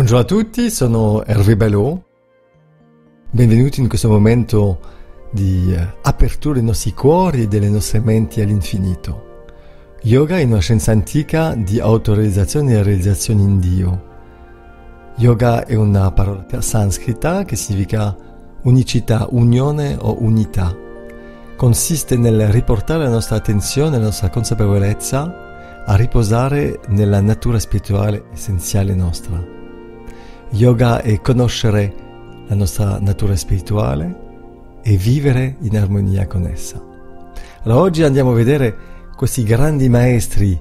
Buongiorno a tutti, sono Hervé Ballot. Benvenuti in questo momento di eh, apertura dei nostri cuori e delle nostre menti all'infinito. Yoga è una scienza antica di autorealizzazione e realizzazione in Dio. Yoga è una parola sanscrita che significa unicità, unione o unità. Consiste nel riportare la nostra attenzione, la nostra consapevolezza a riposare nella natura spirituale essenziale nostra. Yoga è conoscere la nostra natura spirituale e vivere in armonia con essa. Allora oggi andiamo a vedere questi grandi maestri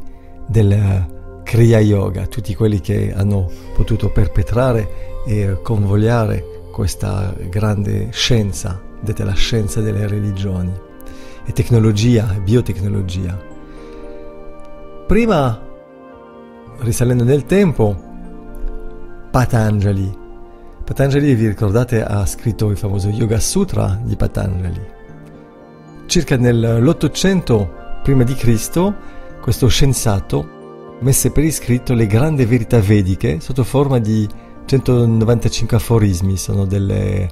del Kriya Yoga, tutti quelli che hanno potuto perpetrare e convogliare questa grande scienza, detta la scienza delle religioni, e tecnologia, biotecnologia. Prima, risalendo nel tempo, Patanjali. Patanjali, vi ricordate, ha scritto il famoso Yoga Sutra di Patanjali. Circa nell'Ottocento prima di Cristo, questo scienziato messe per iscritto le grandi verità vediche sotto forma di 195 aforismi, sono delle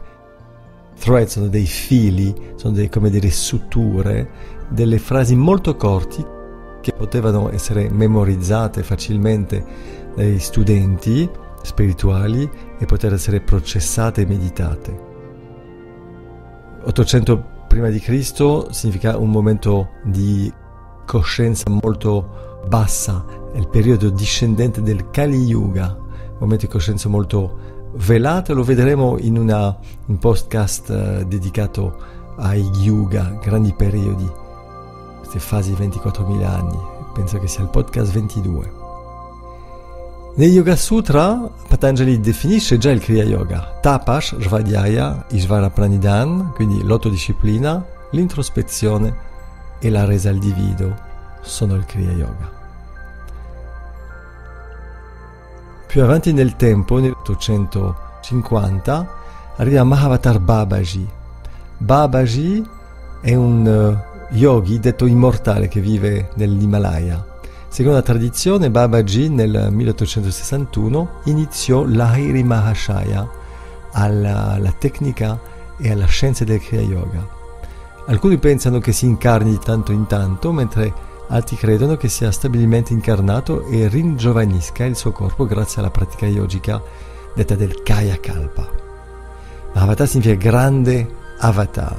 thread, sono dei fili, sono dei, come delle suture, delle frasi molto corti che potevano essere memorizzate facilmente dai studenti spirituali e poter essere processate e meditate. 800 prima di Cristo significa un momento di coscienza molto bassa, è il periodo discendente del Kali Yuga, momento di coscienza molto velato, lo vedremo in una, un podcast uh, dedicato ai Yuga, grandi periodi, queste fasi di 24.000 anni, penso che sia il podcast 22. Nel Yoga Sutra Patanjali definisce già il Kriya Yoga, Tapas, Svadhyaya, Ishvara Pranidan, quindi l'autodisciplina, l'introspezione e la resa al divido sono il Kriya Yoga. Più avanti nel tempo, nel 850, arriva Mahavatar Babaji. Babaji è un uh, yogi detto immortale che vive nell'Himalaya Secondo la tradizione, Babaji nel 1861 iniziò l'Ahiri Mahashaya alla, alla tecnica e alla scienza del Kriya Yoga. Alcuni pensano che si incarni di tanto in tanto, mentre altri credono che sia stabilmente incarnato e ringiovanisca il suo corpo grazie alla pratica yogica detta del Kaya Kalpa. Avatar significa grande avatar.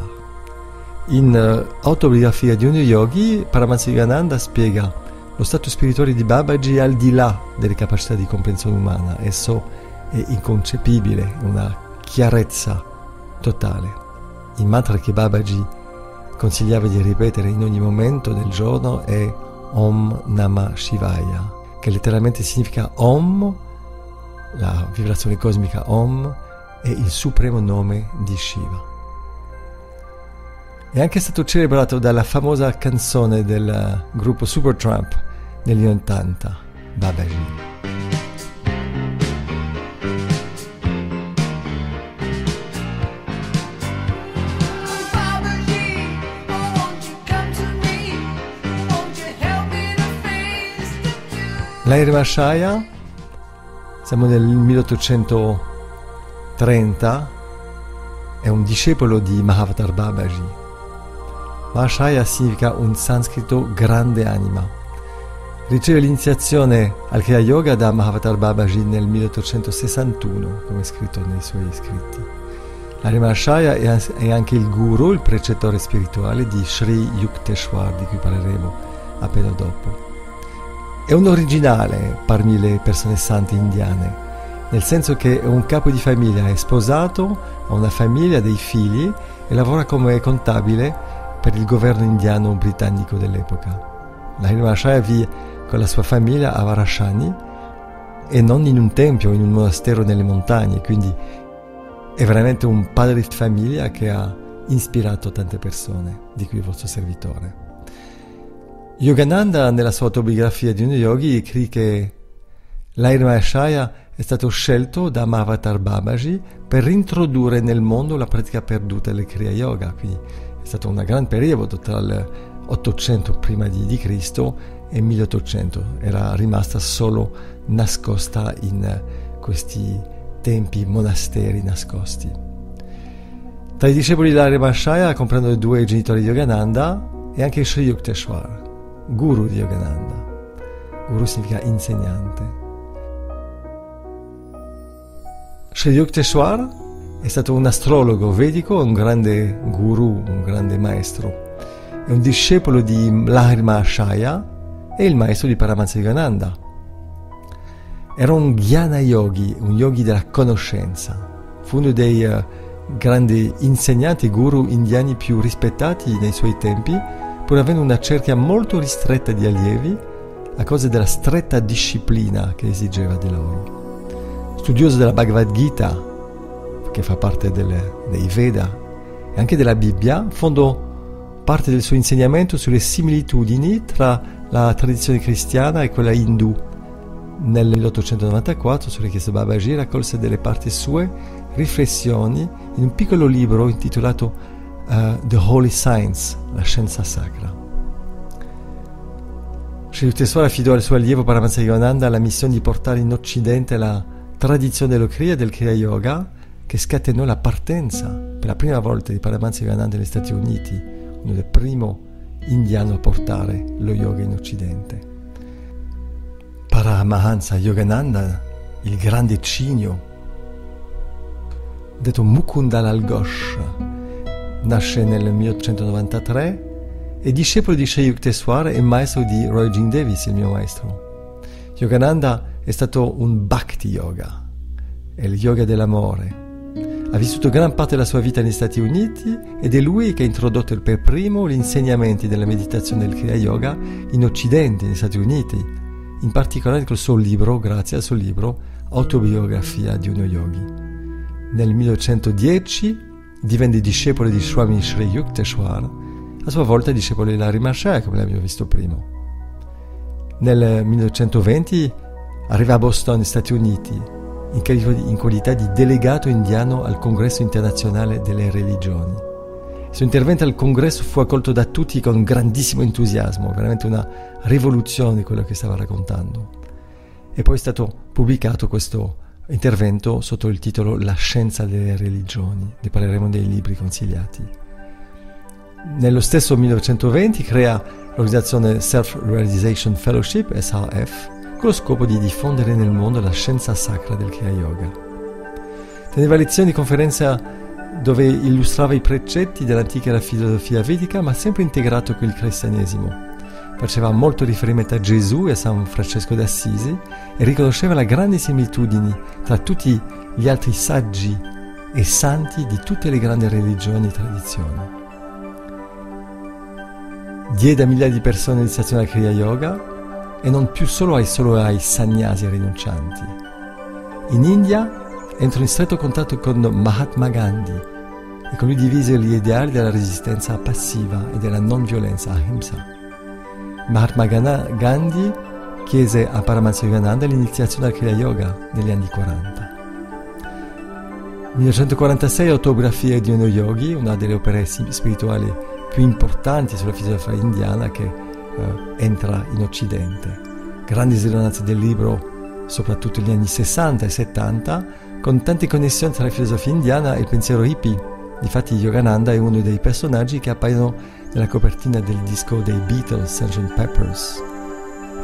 In uh, autobiografia di uno yogi, Paramahansa spiega lo stato spirituale di Babaji è al di là delle capacità di comprensione umana, esso è inconcepibile, una chiarezza totale. Il mantra che Babaji consigliava di ripetere in ogni momento del giorno è Om Namah Shivaya, che letteralmente significa Om, la vibrazione cosmica Om, è il supremo nome di Shiva. È anche stato celebrato dalla famosa canzone del gruppo Supertramp negli 80, Babel. L'Air Shaya, siamo nel 1830, è un discepolo di Mahavatar Babaji. Mahashaya significa un sanscrito grande anima. Riceve l'iniziazione al Kriya Yoga da Mahavatar Babaji nel 1861, come scritto nei suoi scritti. L'Arimashaya è anche il guru, il precettore spirituale di Sri Yukteswar, di cui parleremo appena dopo. È un originale parmi le persone sante indiane, nel senso che è un capo di famiglia, è sposato, ha una famiglia, dei figli e lavora come contabile per il governo indiano britannico dell'epoca. L'Arimashaya vive con la sua famiglia a Varashani e non in un tempio, in un monastero nelle montagne, quindi è veramente un padre di famiglia che ha ispirato tante persone, di cui il vostro servitore. Yogananda, nella sua autobiografia di uno yogi, scrive che l'Airmashaya è stato scelto da Mahavatar Babaji per introdurre nel mondo la pratica perduta del Kriya Yoga, quindi è stato un gran periodo tra l'800 prima di, di Cristo e 1800 era rimasta solo nascosta in questi tempi monasteri nascosti. Tra i discepoli della Remashaya comprendono due genitori di Yogananda e anche Sri Yukteswar, guru di Yogananda. Guru significa insegnante. Sri Yukteswar è stato un astrologo vedico, un grande guru, un grande maestro. È un discepolo di Lahrima Ashaya e il maestro di Paramahansa. Era un Jnana Yogi, un yogi della conoscenza. Fu uno dei uh, grandi insegnanti guru indiani più rispettati nei suoi tempi, pur avendo una cerchia molto ristretta di allievi a causa della stretta disciplina che esigeva di loro. Studioso della Bhagavad Gita, che fa parte delle, dei Veda e anche della Bibbia, fondò parte del suo insegnamento sulle similitudini tra la tradizione cristiana e quella indù. Nel 1894, su richiesta Babaji, raccolse delle parti sue riflessioni in un piccolo libro intitolato uh, The Holy Science, la scienza sacra. Sri Yukteswar affidò al suo allievo Paramahansa Yogananda la missione di portare in Occidente la tradizione dello Kriya e del Kriya Yoga che scatenò la partenza per la prima volta di Paramahansa Yogananda negli Stati Uniti, uno dei primi indiani a portare lo yoga in Occidente. Paramahansa Yogananda, il grande cigno, detto Mukundalal Ghosh, nasce nel 1893 è discepolo di Sri Yukteswar e maestro di Roy Jin Davis, il mio maestro. Yogananda è stato un bhakti yoga, è il yoga dell'amore. Ha vissuto gran parte della sua vita negli Stati Uniti ed è lui che ha introdotto per primo gli insegnamenti della meditazione del Kriya Yoga in Occidente, negli Stati Uniti, in particolare col suo libro, grazie al suo libro, Autobiografia di uno yogi. Nel 1910 divenne discepolo di Swami Sri Yukteswar a sua volta discepolo di Larry Marshall, come l'abbiamo visto prima. Nel 1920 arriva a Boston, negli Stati Uniti, in qualità di delegato indiano al Congresso internazionale delle religioni. Il suo intervento al congresso fu accolto da tutti con grandissimo entusiasmo, veramente una rivoluzione quello che stava raccontando. E poi è stato pubblicato questo intervento sotto il titolo La scienza delle religioni, ne parleremo dei libri consigliati. Nello stesso 1920 crea l'organizzazione Self-Realization Fellowship, SRF, lo scopo di diffondere nel mondo la scienza sacra del Kriya Yoga. Teneva lezioni di conferenza dove illustrava i precetti dell'antica filosofia vedica, ma sempre integrato con il cristianesimo. Faceva molto riferimento a Gesù e a San Francesco d'Assisi e riconosceva le grandi similitudini tra tutti gli altri saggi e santi di tutte le grandi religioni e tradizioni diede a migliaia di persone l'iniziazione al Kriya Yoga e non più solo ai, solo ai sannyasi rinuncianti. In India entrò in stretto contatto con Mahatma Gandhi e con lui divise gli ideali della resistenza passiva e della non violenza ahimsa. Mahatma Gandhi chiese a Paramahansa Yogananda l'iniziazione al Kriya Yoga negli anni 40. 1946 Autografia di uno yogi, una delle opere spirituali più importanti sulla filosofia indiana che eh, entra in Occidente. Grandi risonanze del libro, soprattutto negli anni 60 e 70, con tante connessioni tra la filosofia indiana e il pensiero hippie. Difatti Yogananda è uno dei personaggi che appaiono nella copertina del disco dei Beatles, Sgt. Peppers,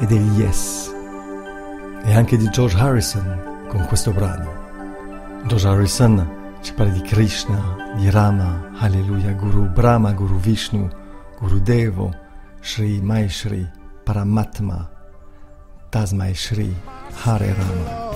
e degli Yes, e anche di George Harrison con questo brano. George Harrison ci parla di Krishna, di Rama, Alleluia, Guru Brahma, Guru Vishnu, Guru Devo, Sri Maishri, Paramatma, Tasmai Shri, Hare Rama.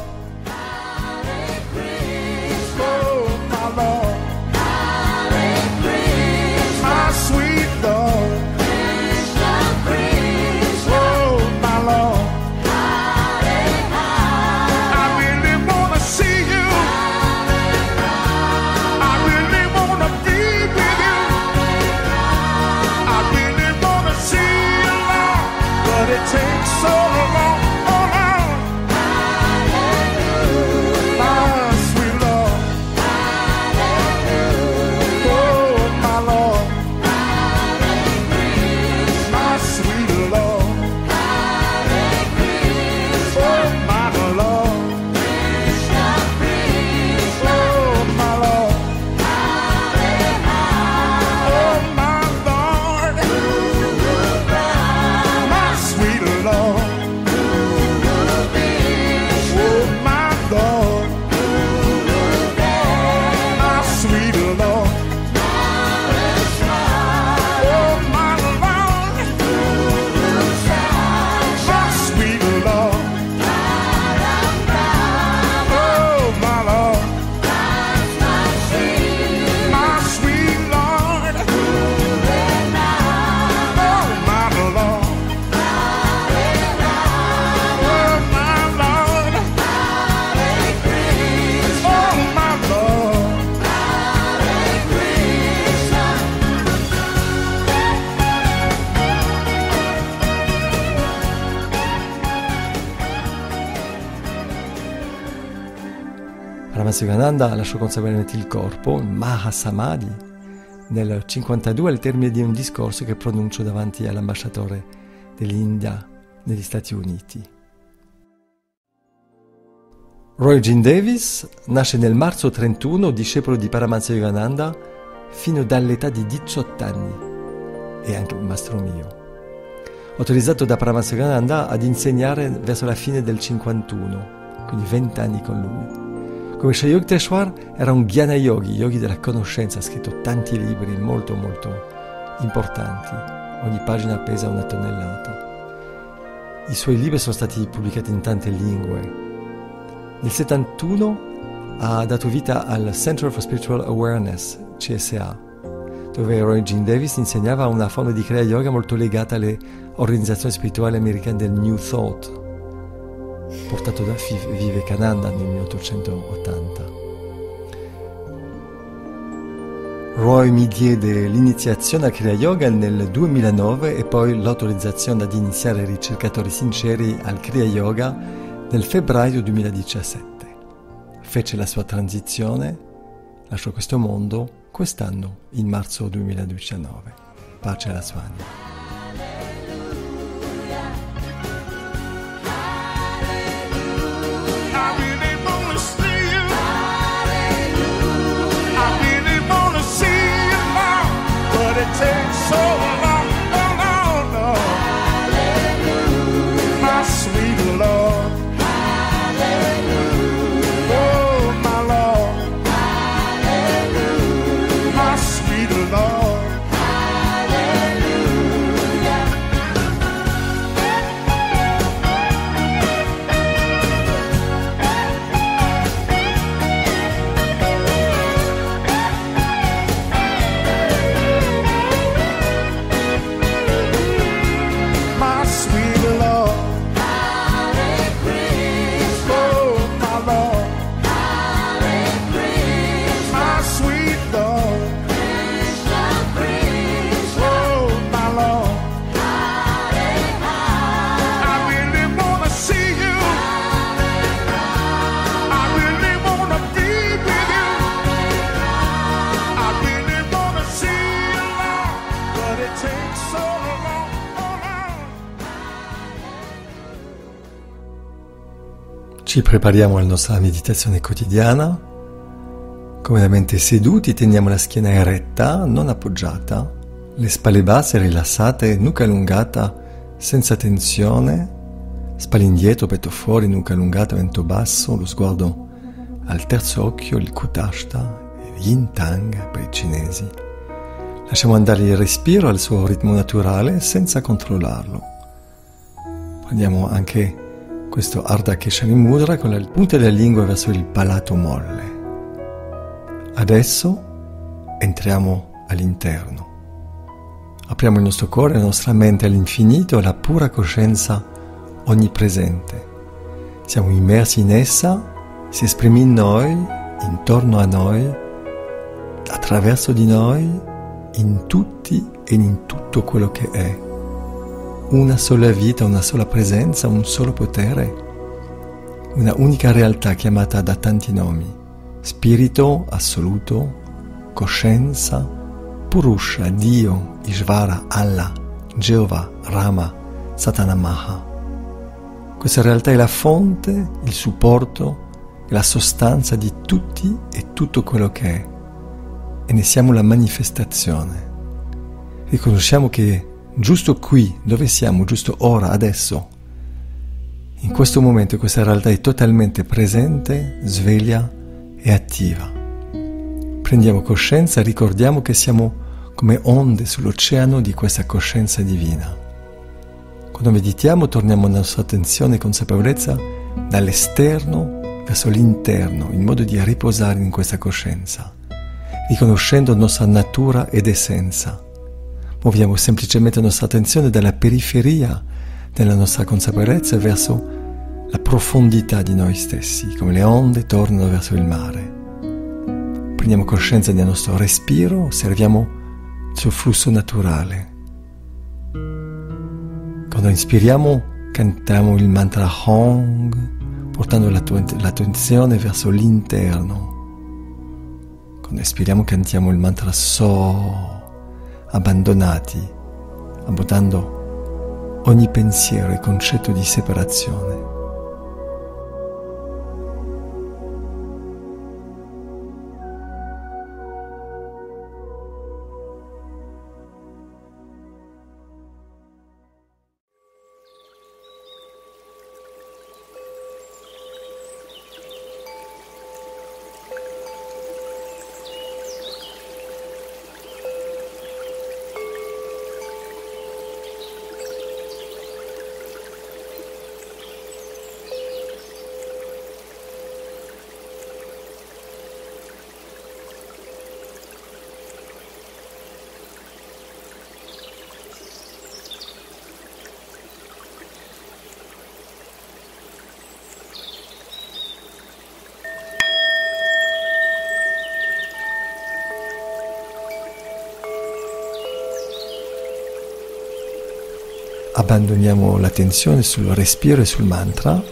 Yogananda lasciò consapevolmente il corpo, Mahasamadhi, nel 52 al termine di un discorso che pronunciò davanti all'ambasciatore dell'India negli Stati Uniti. Roy Jean Davis nasce nel marzo 31, discepolo di Paramahansa Yogananda, fino dall'età di 18 anni. È anche un mastro mio. Autorizzato da Paramahansa Yogananda ad insegnare verso la fine del 51, quindi 20 anni con lui. Come Sri Yukteswar era un Jnana Yogi, yogi della conoscenza, ha scritto tanti libri molto molto importanti, ogni pagina pesa una tonnellata. I suoi libri sono stati pubblicati in tante lingue. Nel 71 ha dato vita al Center for Spiritual Awareness, CSA, dove Roy Jean Davis insegnava una forma di Kriya Yoga molto legata alle organizzazioni spirituali americane del New Thought, portato da Vivekananda nel 1880. Roy mi diede l'iniziazione a Kriya Yoga nel 2009 e poi l'autorizzazione ad iniziare ricercatori sinceri al Kriya Yoga nel febbraio 2017. Fece la sua transizione, lasciò questo mondo quest'anno, in marzo 2019. Pace alla sua anima. Ci prepariamo alla nostra meditazione quotidiana. Comodamente seduti, teniamo la schiena eretta, non appoggiata, le spalle basse, rilassate, nuca allungata, senza tensione, spalle indietro, petto fuori, nuca allungata, mento basso, lo sguardo al terzo occhio, il Kutashta, Yin Tang per i cinesi. Lasciamo andare il respiro al suo ritmo naturale senza controllarlo. Prendiamo anche questo Ardha Keshani Mudra con la punta della lingua verso il palato molle. Adesso entriamo all'interno. Apriamo il nostro cuore, la nostra mente all'infinito, alla pura coscienza onnipresente. Siamo immersi in essa, si esprime in noi, intorno a noi, attraverso di noi, in tutti e in tutto quello che è. Una sola vita, una sola presenza, un solo potere, una unica realtà chiamata da tanti nomi, spirito assoluto, coscienza, Purusha, Dio, Ishvara, Allah, Geova, Rama, Satanamaha. Questa realtà è la fonte, il supporto la sostanza di tutti e tutto quello che è e ne siamo la manifestazione. Riconosciamo che giusto qui, dove siamo, giusto ora, adesso. In questo momento questa realtà è totalmente presente, sveglia e attiva. Prendiamo coscienza, ricordiamo che siamo come onde sull'oceano di questa coscienza divina. Quando meditiamo torniamo la nostra attenzione e consapevolezza dall'esterno verso l'interno, in modo di riposare in questa coscienza, riconoscendo nostra natura ed essenza Muoviamo semplicemente la nostra attenzione dalla periferia della nostra consapevolezza verso la profondità di noi stessi, come le onde tornano verso il mare. Prendiamo coscienza del nostro respiro, osserviamo il suo flusso naturale. Quando inspiriamo, cantiamo il mantra Hong, portando l'attenzione verso l'interno. Quando espiriamo cantiamo il mantra So, abbandonati, abbandonando ogni pensiero e concetto di separazione. Abbandoniamo l'attenzione sul respiro e sul mantra,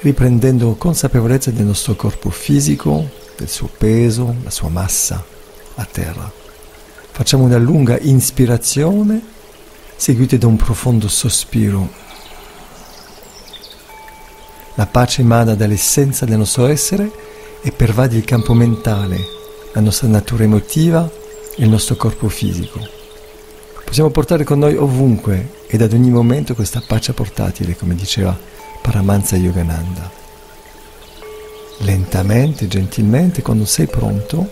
riprendendo consapevolezza del nostro corpo fisico, del suo peso, la sua massa a terra. Facciamo una lunga ispirazione seguita da un profondo sospiro. La pace emana dall'essenza del nostro essere e pervade il campo mentale, la nostra natura emotiva e il nostro corpo fisico. Possiamo portare con noi ovunque ed ad ogni momento questa pace portatile, come diceva Paramansa Yogananda. Lentamente, gentilmente, quando sei pronto,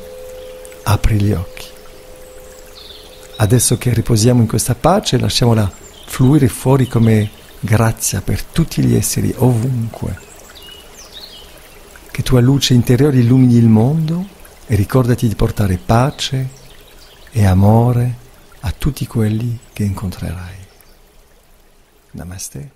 apri gli occhi. Adesso che riposiamo in questa pace, lasciamola fluire fuori come grazia per tutti gli esseri ovunque. Che tua luce interiore illumini il mondo e ricordati di portare pace e amore a tutti quelli che incontrerai. Namaste.